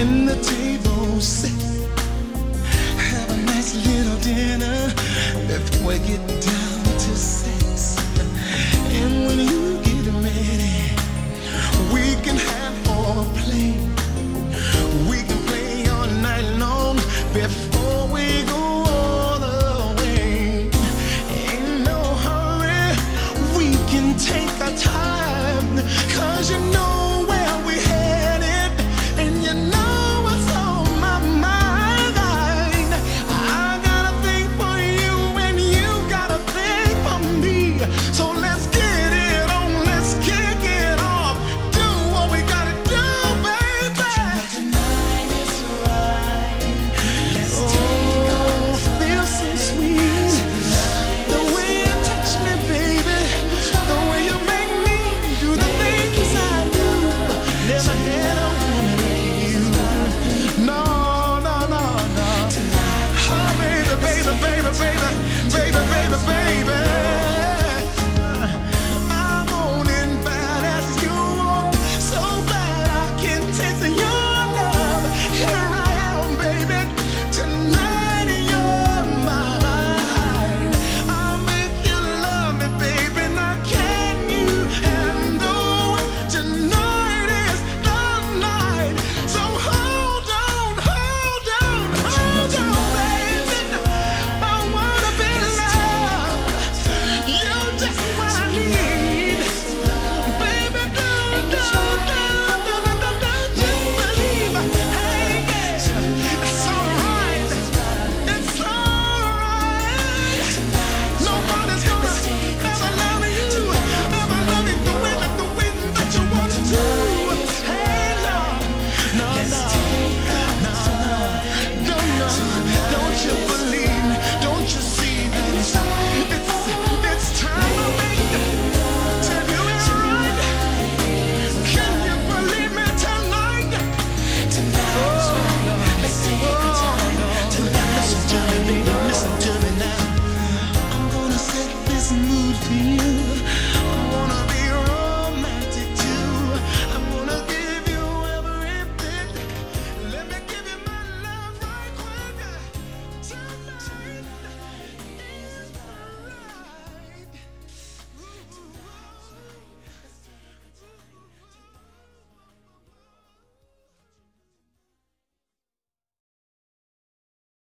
In the table set. Have a nice little dinner before we get down to sex. And when you get ready, we can have foreplay. We can play all night long before we go. all the way. Ain't no hurry. We can Take our time, cause you know